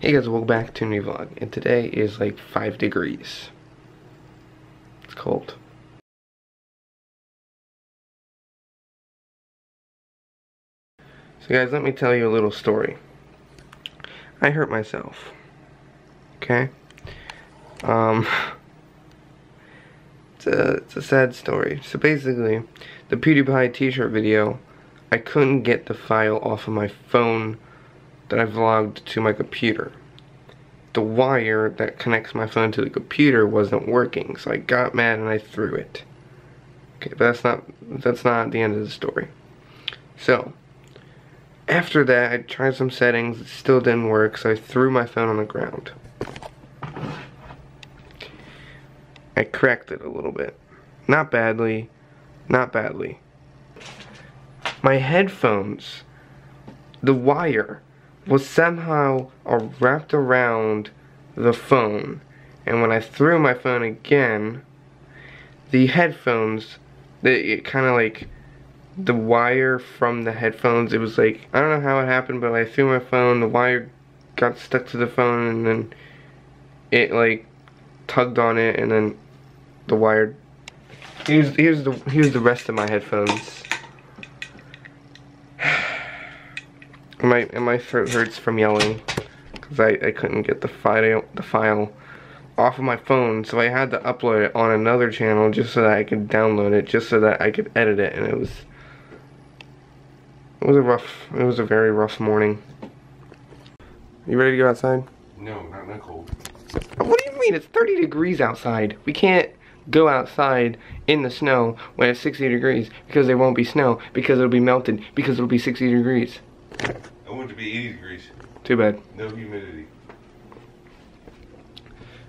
Hey guys, welcome back to a new vlog, and today is like 5 degrees. It's cold. So guys, let me tell you a little story. I hurt myself. Okay? Um, it's a, it's a sad story. So basically, the PewDiePie t-shirt video, I couldn't get the file off of my phone that I vlogged to my computer. The wire that connects my phone to the computer wasn't working, so I got mad and I threw it. Okay, but that's not that's not the end of the story. So, after that, I tried some settings, it still didn't work, so I threw my phone on the ground. I cracked it a little bit. Not badly, not badly. My headphones, the wire was somehow wrapped around the phone. And when I threw my phone again, the headphones, it kind of like, the wire from the headphones, it was like, I don't know how it happened, but I threw my phone, the wire got stuck to the phone, and then it like tugged on it, and then the wire, here's, here's, the, here's the rest of my headphones. My and my throat hurts from yelling because I, I couldn't get the file the file off of my phone. So I had to upload it on another channel just so that I could download it just so that I could edit it and it was it was a rough it was a very rough morning. You ready to go outside? No not that cold. What do you mean? It's 30 degrees outside. We can't go outside in the snow when it's 60 degrees because there won't be snow because it'll be melted because it'll be 60 degrees I want it to be 80 degrees. Too bad. No humidity.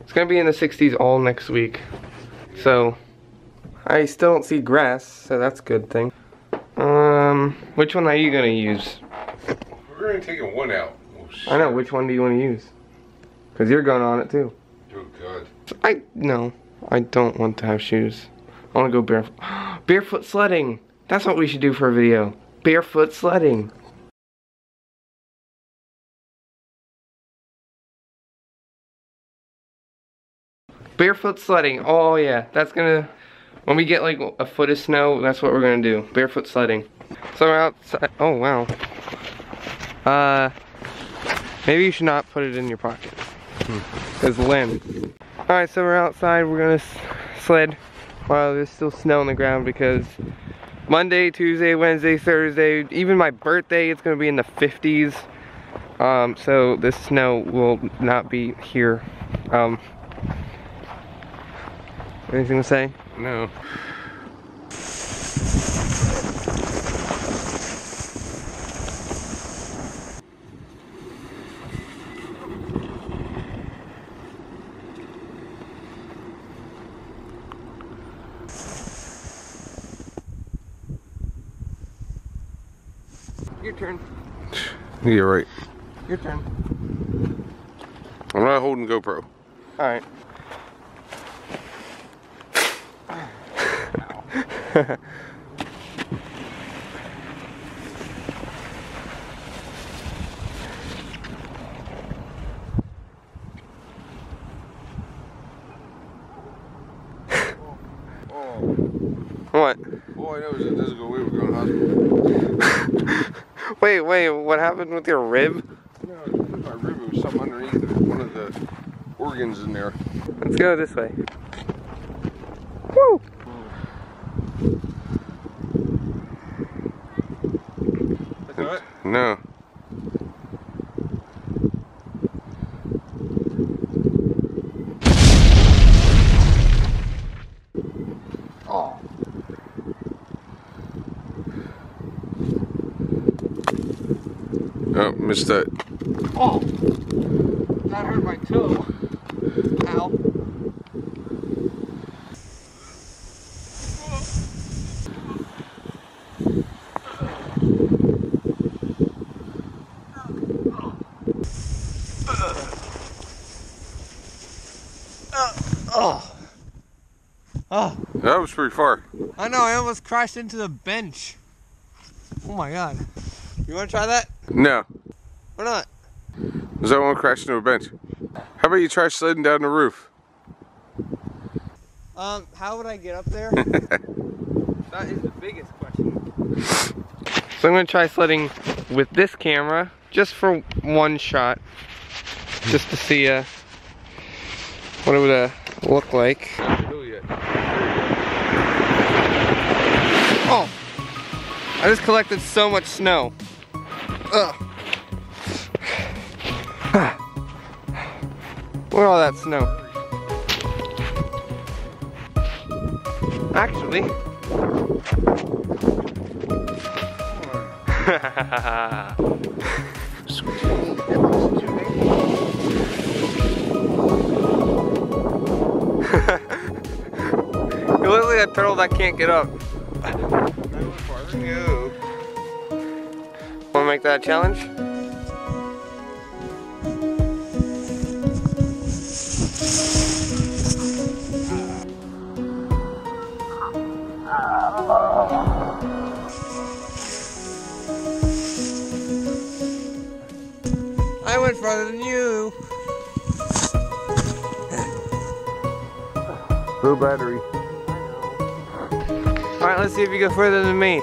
It's gonna be in the 60s all next week. So, I still don't see grass, so that's a good thing. Um, which one are you gonna use? We're only taking one out. Oh, I know, which one do you want to use? Because you're going on it too. Oh, God. I, no, I don't want to have shoes. I want to go barefoot. barefoot sledding! That's what we should do for a video. Barefoot sledding. Barefoot sledding. Oh yeah, that's gonna, when we get like a foot of snow, that's what we're gonna do. Barefoot sledding. So we're outside, oh wow. Uh, maybe you should not put it in your pocket. Hmm. Lynn. Alright, so we're outside, we're gonna sled while there's still snow on the ground because Monday, Tuesday, Wednesday, Thursday, even my birthday, it's gonna be in the 50s. Um, so this snow will not be here. Um, Anything to say? No. Your turn. You're right. Your turn. I'm not holding GoPro. Alright. What? All I know is that this is go we were going to hospital. wait, wait, what happened with your rib? No, my rib was something underneath it, one of the organs in there. Let's go this way. Woo! No. Oh. Oh, missed that. Oh. That hurt my toe. Ow. Oh. Oh. That was pretty far. I know, I almost crashed into the bench. Oh my god. You want to try that? No. Why not? Is that one crashed into a bench? How about you try sledding down the roof? Um, how would I get up there? that is the biggest question. So I'm gonna try sledding with this camera, just for one shot, just to see uh, what it would uh, look like. I just collected so much snow. Ugh. At all that snow. Actually. you look like a turtle that can't get up. Wanna make that a challenge? I went farther than you. No battery. All right, let's see if you go further than me.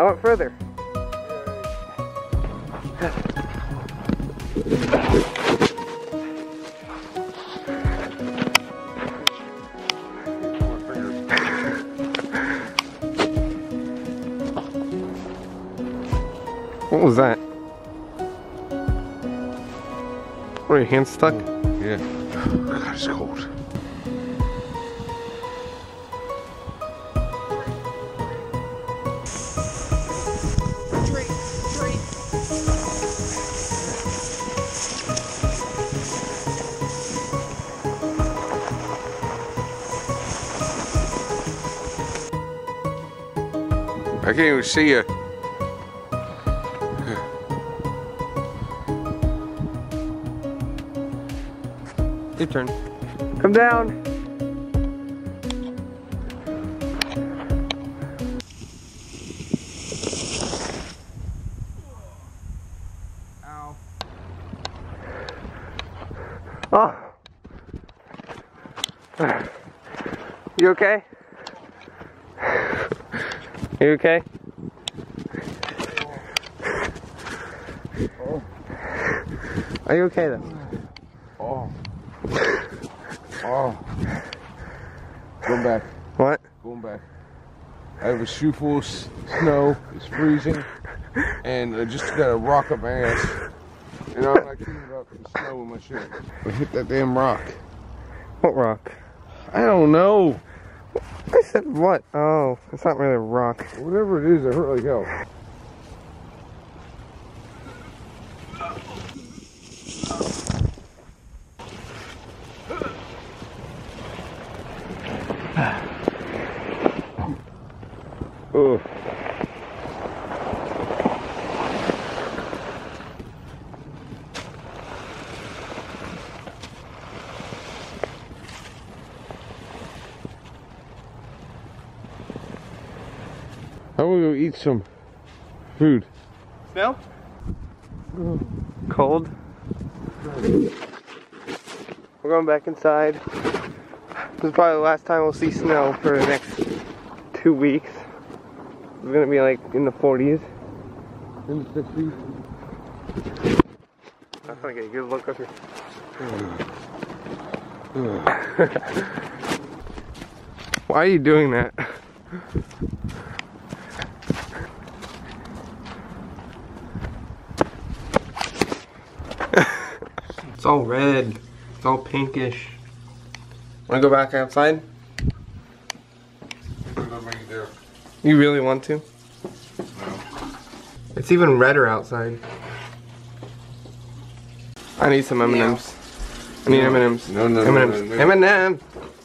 I went further. What was that? Were your hands stuck? Yeah. God, it's cold. I can't even see you. Your turn. Come down. Ow. Oh. You okay? You okay? Are you okay though? Oh. Oh. Going back. What? Going back. I have a shoe full of snow. It's freezing. And I just got a rock up my ass. And I'm not cleaning up the snow with my shoe. I hit that damn rock. What rock? I don't know. I said what? Oh, it's not really a rock. Whatever it is, it hurt like hell. Ugh. I want to go eat some food. Snow? Cold? We're going back inside. This is probably the last time we'll see snow for the next two weeks. It's gonna be like in the 40s. In the 60s. That's gonna get a good look up here. Why are you doing that? all red. It's all pinkish. Wanna go back outside? Let me there. You really want to? No. It's even redder outside. I need some M&Ms. I need No. M&Ms. No, no, no, M&Ms. no, no. M&Ms.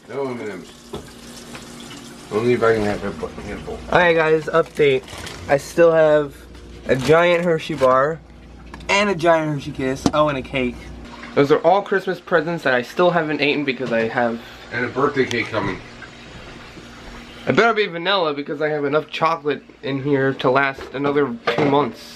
No M&M's. Only if I can have a handful. Alright guys, update. I still have a giant Hershey bar and a giant Hershey Kiss. Oh, and a cake. Those are all Christmas presents that I still haven't eaten because I have. And a birthday cake coming. I better be vanilla because I have enough chocolate in here to last another two months.